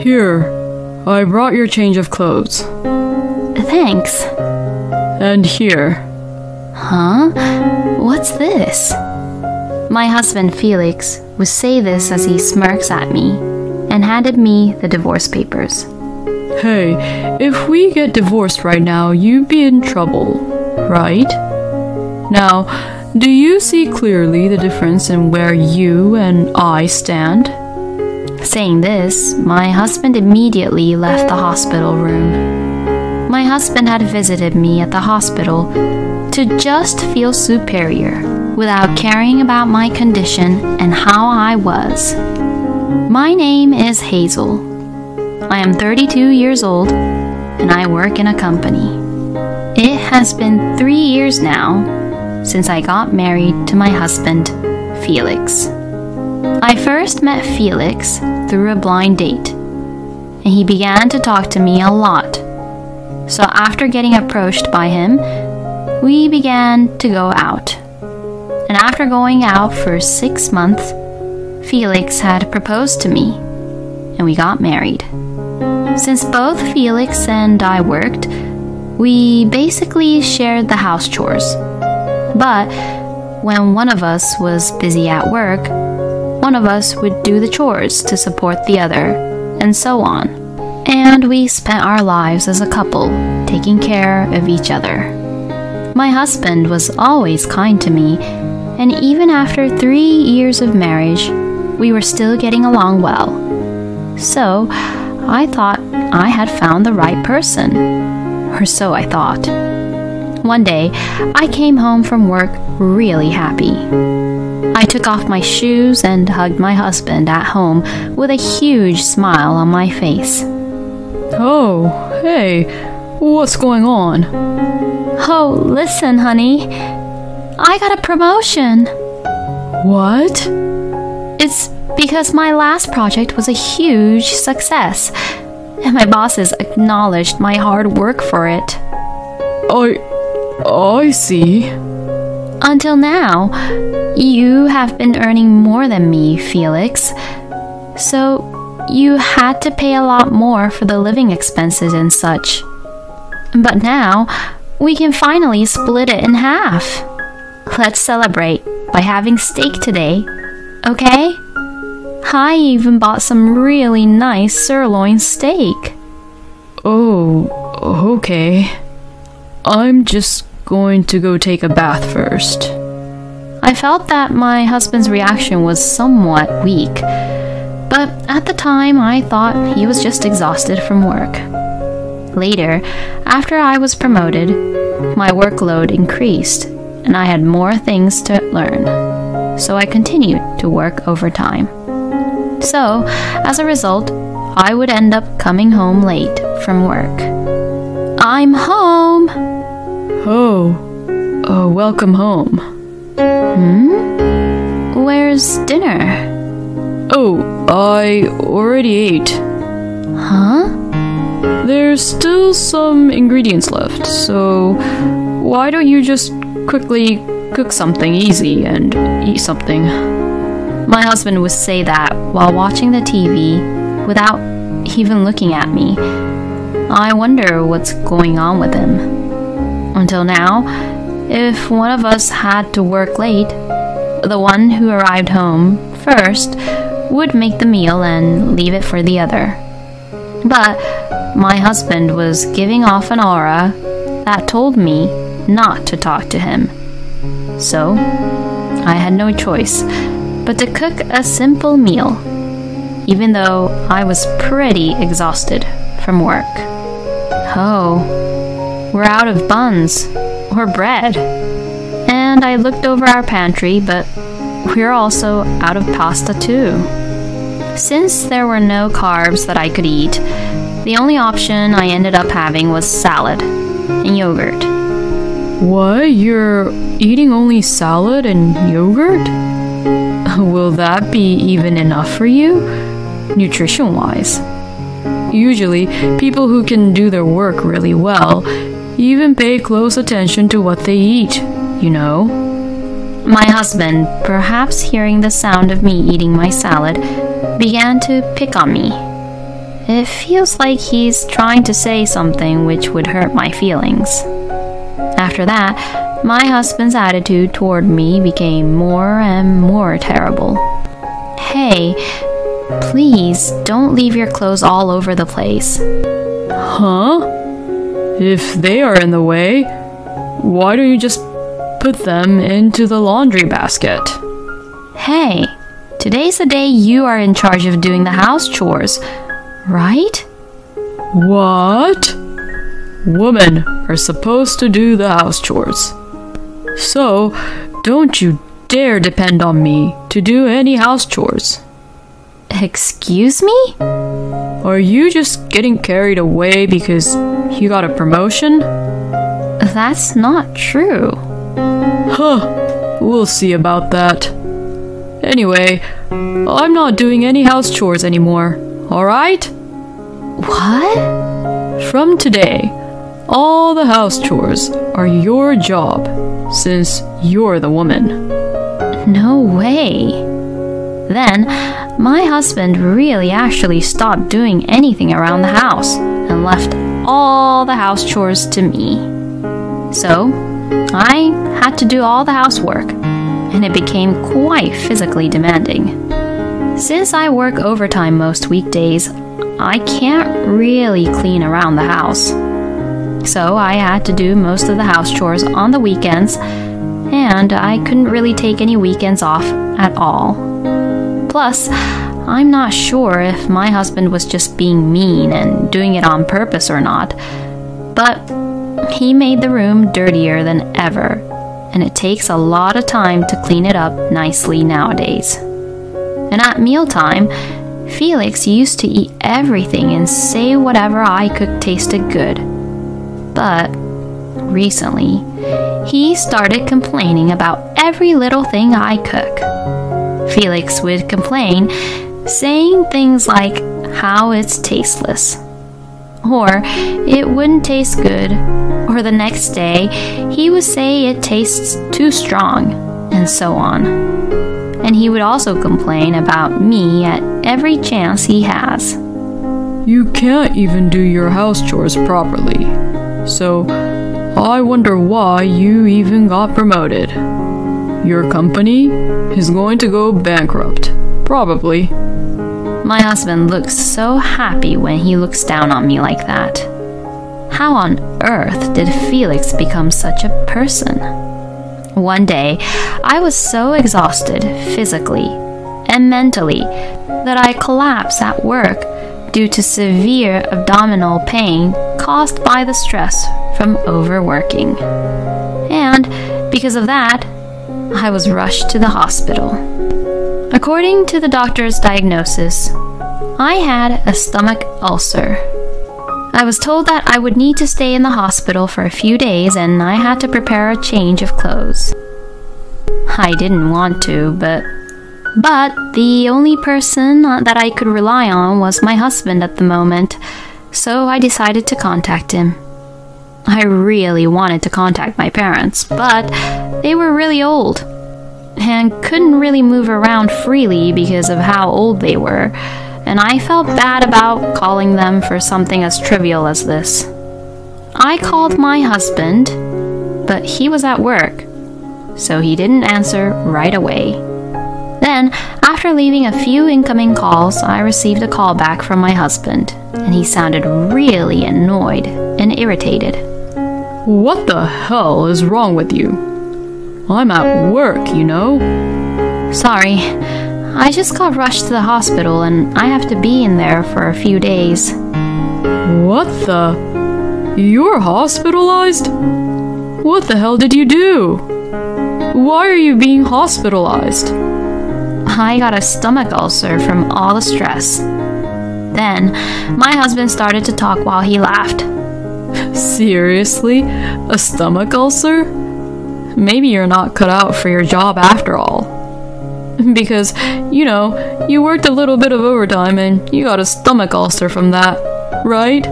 Here, I brought your change of clothes. Thanks. And here. Huh? What's this? My husband Felix would say this as he smirks at me and handed me the divorce papers. Hey, if we get divorced right now, you'd be in trouble, right? Now, do you see clearly the difference in where you and I stand? Saying this, my husband immediately left the hospital room. My husband had visited me at the hospital to just feel superior without caring about my condition and how I was. My name is Hazel. I am 32 years old and I work in a company. It has been three years now since I got married to my husband, Felix. I first met Felix through a blind date, and he began to talk to me a lot. So after getting approached by him, we began to go out. And after going out for six months, Felix had proposed to me, and we got married. Since both Felix and I worked, we basically shared the house chores. But when one of us was busy at work, one of us would do the chores to support the other, and so on. And we spent our lives as a couple, taking care of each other. My husband was always kind to me, and even after three years of marriage, we were still getting along well. So, I thought I had found the right person. Or so I thought. One day, I came home from work really happy. I took off my shoes and hugged my husband at home with a huge smile on my face. Oh, hey, what's going on? Oh, listen, honey. I got a promotion. What? It's because my last project was a huge success, and my bosses acknowledged my hard work for it. I. I see. Until now, you have been earning more than me, Felix. So you had to pay a lot more for the living expenses and such. But now, we can finally split it in half. Let's celebrate by having steak today, okay? I even bought some really nice sirloin steak. Oh, okay. I'm just going to go take a bath first. I felt that my husband's reaction was somewhat weak, but at the time I thought he was just exhausted from work. Later, after I was promoted, my workload increased and I had more things to learn, so I continued to work overtime. So, as a result, I would end up coming home late from work. I'm home! Oh, uh, welcome home. Hmm? Where's dinner? Oh, I already ate. Huh? There's still some ingredients left, so why don't you just quickly cook something easy and eat something? My husband would say that while watching the TV without even looking at me. I wonder what's going on with him. Until now, if one of us had to work late, the one who arrived home first would make the meal and leave it for the other. But my husband was giving off an aura that told me not to talk to him. So, I had no choice but to cook a simple meal, even though I was pretty exhausted from work. Oh, we're out of buns or bread. And I looked over our pantry, but we're also out of pasta too. Since there were no carbs that I could eat, the only option I ended up having was salad and yogurt. What? You're eating only salad and yogurt? Will that be even enough for you, nutrition wise? Usually, people who can do their work really well even pay close attention to what they eat, you know? My husband, perhaps hearing the sound of me eating my salad, began to pick on me. it feels like he's trying to say something which would hurt my feelings. After that, my husband's attitude toward me became more and more terrible. Hey, please don't leave your clothes all over the place. Huh? If they are in the way, why don't you just put them into the laundry basket? Hey, today's the day you are in charge of doing the house chores, right? What? Women are supposed to do the house chores. So, don't you dare depend on me to do any house chores. Excuse me? Are you just getting carried away because you got a promotion? That's not true. Huh, we'll see about that. Anyway, I'm not doing any house chores anymore, alright? What? From today, all the house chores are your job since you're the woman. No way. Then, my husband really actually stopped doing anything around the house and left all the house chores to me. So, I had to do all the housework, and it became quite physically demanding. Since I work overtime most weekdays, I can't really clean around the house. So I had to do most of the house chores on the weekends, and I couldn't really take any weekends off at all. Plus, I'm not sure if my husband was just being mean and doing it on purpose or not, but he made the room dirtier than ever, and it takes a lot of time to clean it up nicely nowadays. And at mealtime, Felix used to eat everything and say whatever I cooked tasted good. But recently, he started complaining about every little thing I cook. Felix would complain, saying things like how it's tasteless, or it wouldn't taste good, or the next day he would say it tastes too strong, and so on and he would also complain about me at every chance he has. You can't even do your house chores properly. So, I wonder why you even got promoted. Your company is going to go bankrupt. Probably. My husband looks so happy when he looks down on me like that. How on earth did Felix become such a person? One day, I was so exhausted physically and mentally that I collapsed at work due to severe abdominal pain caused by the stress from overworking. And because of that, I was rushed to the hospital. According to the doctor's diagnosis, I had a stomach ulcer I was told that I would need to stay in the hospital for a few days and I had to prepare a change of clothes. I didn't want to, but but the only person that I could rely on was my husband at the moment, so I decided to contact him. I really wanted to contact my parents, but they were really old and couldn't really move around freely because of how old they were and I felt bad about calling them for something as trivial as this. I called my husband, but he was at work, so he didn't answer right away. Then, after leaving a few incoming calls, I received a call back from my husband, and he sounded really annoyed and irritated. What the hell is wrong with you? I'm at work, you know. Sorry, I just got rushed to the hospital and I have to be in there for a few days. What the? You're hospitalized? What the hell did you do? Why are you being hospitalized? I got a stomach ulcer from all the stress. Then, my husband started to talk while he laughed. Seriously? A stomach ulcer? Maybe you're not cut out for your job after all. because, you know, you worked a little bit of overtime and you got a stomach ulcer from that, right?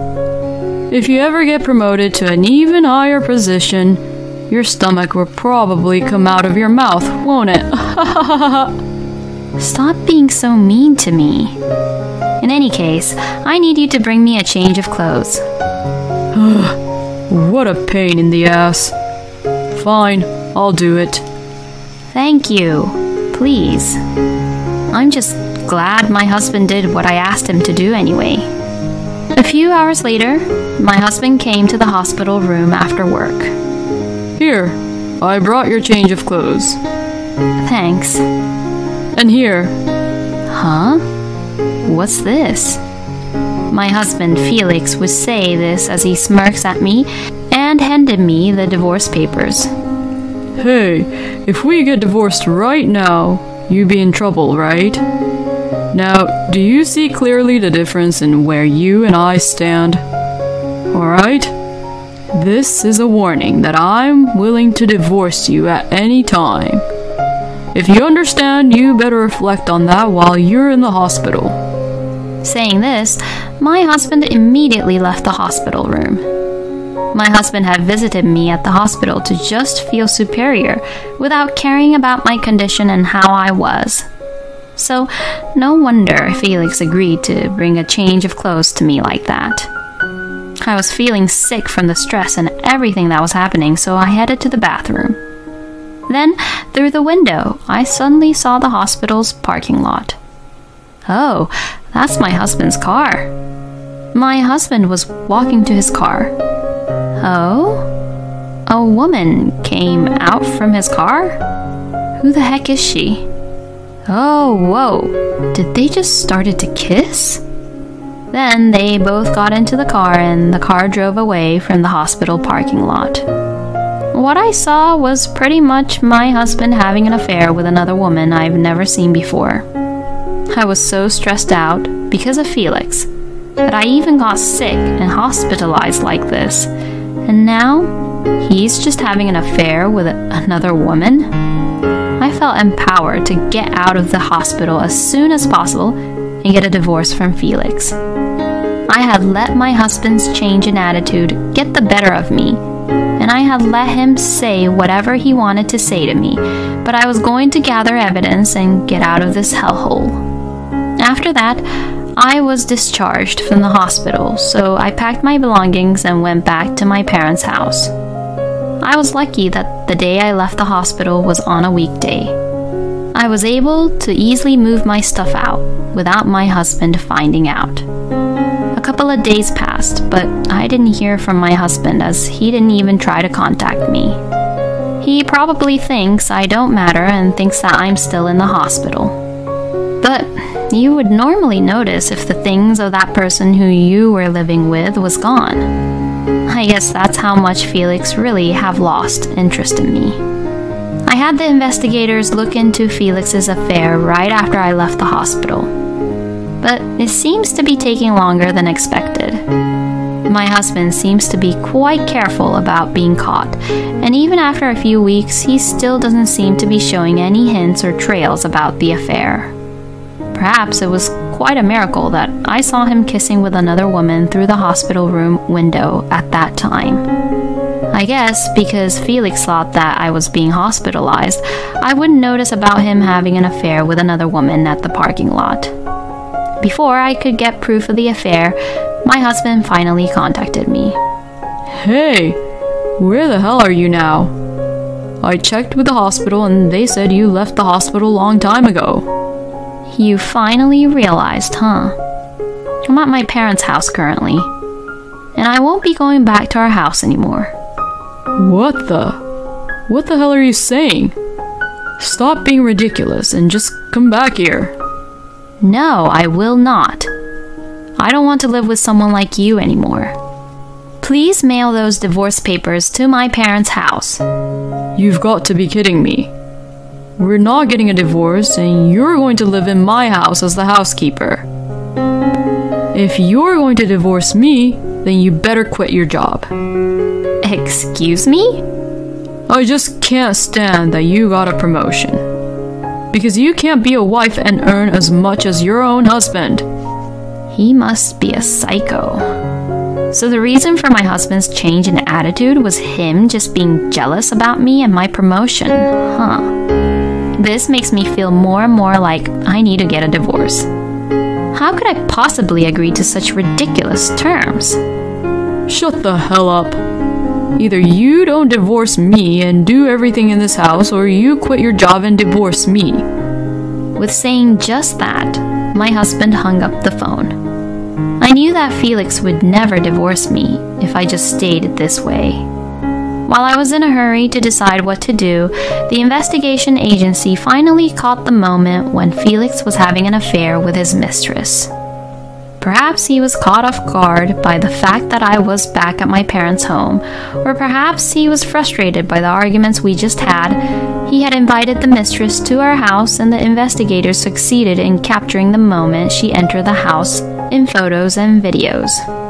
If you ever get promoted to an even higher position, your stomach will probably come out of your mouth, won't it? Stop being so mean to me. In any case, I need you to bring me a change of clothes. What a pain in the ass. Fine, I'll do it. Thank you. Please. I'm just glad my husband did what I asked him to do anyway. A few hours later, my husband came to the hospital room after work. Here, I brought your change of clothes. Thanks. And here. Huh? What's this? My husband Felix would say this as he smirks at me and handed me the divorce papers. Hey, if we get divorced right now, you'd be in trouble, right? Now, do you see clearly the difference in where you and I stand? Alright? This is a warning that I'm willing to divorce you at any time. If you understand, you better reflect on that while you're in the hospital. Saying this, my husband immediately left the hospital room. My husband had visited me at the hospital to just feel superior without caring about my condition and how I was. So, no wonder Felix agreed to bring a change of clothes to me like that. I was feeling sick from the stress and everything that was happening, so I headed to the bathroom. Then, through the window, I suddenly saw the hospital's parking lot. Oh, that's my husband's car. My husband was walking to his car. Oh? A woman came out from his car? Who the heck is she? Oh, whoa. Did they just started to kiss? Then they both got into the car and the car drove away from the hospital parking lot. What I saw was pretty much my husband having an affair with another woman I've never seen before. I was so stressed out because of Felix that I even got sick and hospitalized like this. And now he's just having an affair with another woman? I felt empowered to get out of the hospital as soon as possible and get a divorce from Felix. I had let my husband's change in attitude get the better of me, and I had let him say whatever he wanted to say to me, but I was going to gather evidence and get out of this hellhole. After that, I was discharged from the hospital, so I packed my belongings and went back to my parents' house. I was lucky that the day I left the hospital was on a weekday. I was able to easily move my stuff out without my husband finding out. A couple of days passed, but I didn't hear from my husband as he didn't even try to contact me. He probably thinks I don't matter and thinks that I'm still in the hospital. You would normally notice if the things of that person who you were living with was gone. I guess that's how much Felix really have lost interest in me. I had the investigators look into Felix's affair right after I left the hospital. But it seems to be taking longer than expected. My husband seems to be quite careful about being caught, and even after a few weeks, he still doesn't seem to be showing any hints or trails about the affair. Perhaps it was quite a miracle that I saw him kissing with another woman through the hospital room window at that time. I guess because Felix thought that I was being hospitalized, I wouldn't notice about him having an affair with another woman at the parking lot. Before I could get proof of the affair, my husband finally contacted me. Hey, where the hell are you now? I checked with the hospital and they said you left the hospital a long time ago. You finally realized, huh? I'm at my parents' house currently, and I won't be going back to our house anymore. What the? What the hell are you saying? Stop being ridiculous and just come back here. No, I will not. I don't want to live with someone like you anymore. Please mail those divorce papers to my parents' house. You've got to be kidding me. We're not getting a divorce, and you're going to live in my house as the housekeeper. If you're going to divorce me, then you better quit your job. Excuse me? I just can't stand that you got a promotion. Because you can't be a wife and earn as much as your own husband. He must be a psycho. So the reason for my husband's change in attitude was him just being jealous about me and my promotion, huh? This makes me feel more and more like I need to get a divorce. How could I possibly agree to such ridiculous terms? Shut the hell up. Either you don't divorce me and do everything in this house, or you quit your job and divorce me. With saying just that, my husband hung up the phone. I knew that Felix would never divorce me if I just stayed this way. While I was in a hurry to decide what to do, the investigation agency finally caught the moment when Felix was having an affair with his mistress. Perhaps he was caught off guard by the fact that I was back at my parents' home, or perhaps he was frustrated by the arguments we just had. He had invited the mistress to our house, and the investigators succeeded in capturing the moment she entered the house in photos and videos.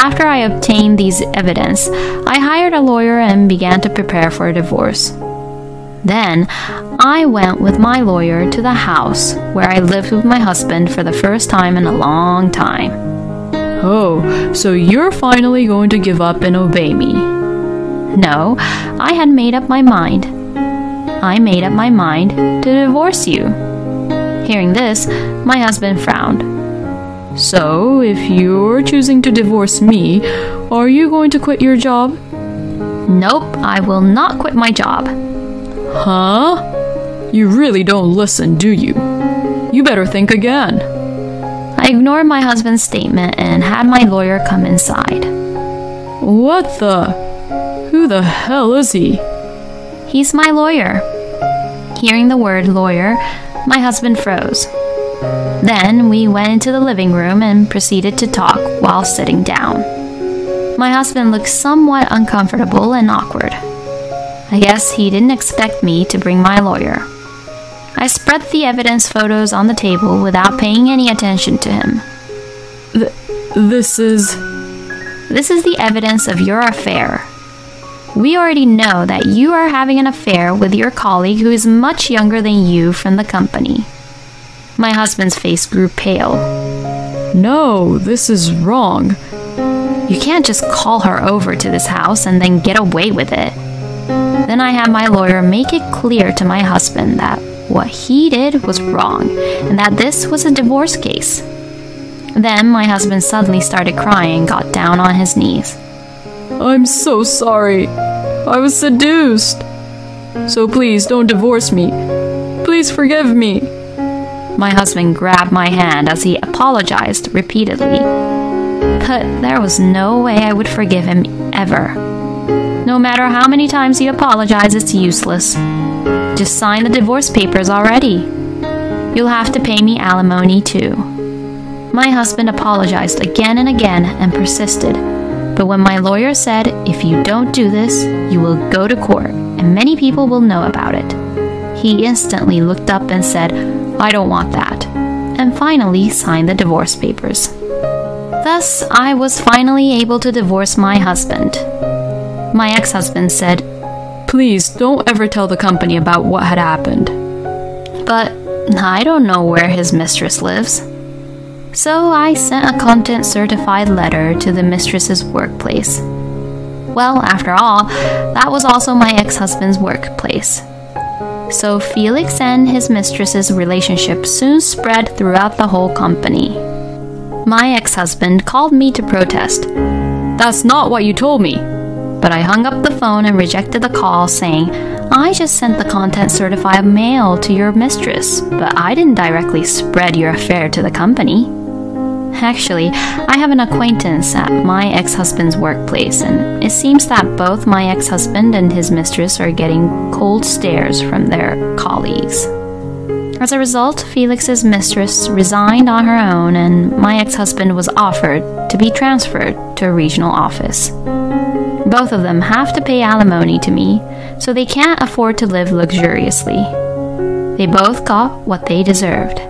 After I obtained these evidence, I hired a lawyer and began to prepare for a divorce. Then, I went with my lawyer to the house where I lived with my husband for the first time in a long time. Oh, so you're finally going to give up and obey me? No, I had made up my mind. I made up my mind to divorce you. Hearing this, my husband frowned. So, if you're choosing to divorce me, are you going to quit your job? Nope, I will not quit my job. Huh? You really don't listen, do you? You better think again. I ignored my husband's statement and had my lawyer come inside. What the? Who the hell is he? He's my lawyer. Hearing the word lawyer, my husband froze. Then we went into the living room and proceeded to talk while sitting down. My husband looked somewhat uncomfortable and awkward. I guess he didn't expect me to bring my lawyer. I spread the evidence photos on the table without paying any attention to him. Th- this is. This is the evidence of your affair. We already know that you are having an affair with your colleague who is much younger than you from the company. My husband's face grew pale. No, this is wrong. You can't just call her over to this house and then get away with it. Then I had my lawyer make it clear to my husband that what he did was wrong and that this was a divorce case. Then my husband suddenly started crying and got down on his knees. I'm so sorry. I was seduced. So please don't divorce me. Please forgive me. My husband grabbed my hand as he apologized repeatedly. But there was no way I would forgive him ever. No matter how many times he apologizes, it's useless. Just sign the divorce papers already. You'll have to pay me alimony too. My husband apologized again and again and persisted. But when my lawyer said, if you don't do this, you will go to court and many people will know about it, he instantly looked up and said, I don't want that, and finally signed the divorce papers. Thus, I was finally able to divorce my husband. My ex husband said, Please don't ever tell the company about what had happened. But I don't know where his mistress lives. So I sent a content certified letter to the mistress's workplace. Well, after all, that was also my ex husband's workplace. So Felix and his mistress's relationship soon spread throughout the whole company. My ex husband called me to protest. That's not what you told me but I hung up the phone and rejected the call, saying, I just sent the content certified mail to your mistress, but I didn't directly spread your affair to the company. Actually, I have an acquaintance at my ex husband's workplace, and it seems that both my ex husband and his mistress are getting cold stares from their colleagues. As a result, Felix's mistress resigned on her own, and my ex husband was offered to be transferred to a regional office. Both of them have to pay alimony to me, so they can't afford to live luxuriously. They both got what they deserved.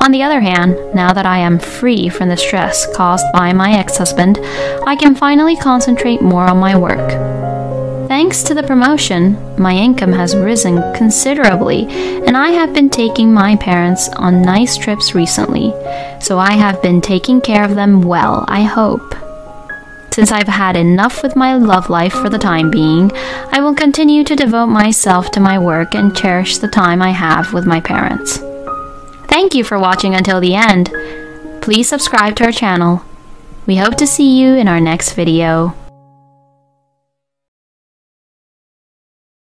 On the other hand, now that I am free from the stress caused by my ex husband, I can finally concentrate more on my work. Thanks to the promotion, my income has risen considerably, and I have been taking my parents on nice trips recently, so I have been taking care of them well, I hope. Since I've had enough with my love life for the time being, I will continue to devote myself to my work and cherish the time I have with my parents. Thank you for watching until the end. please subscribe to our channel. We hope to see you in our next video.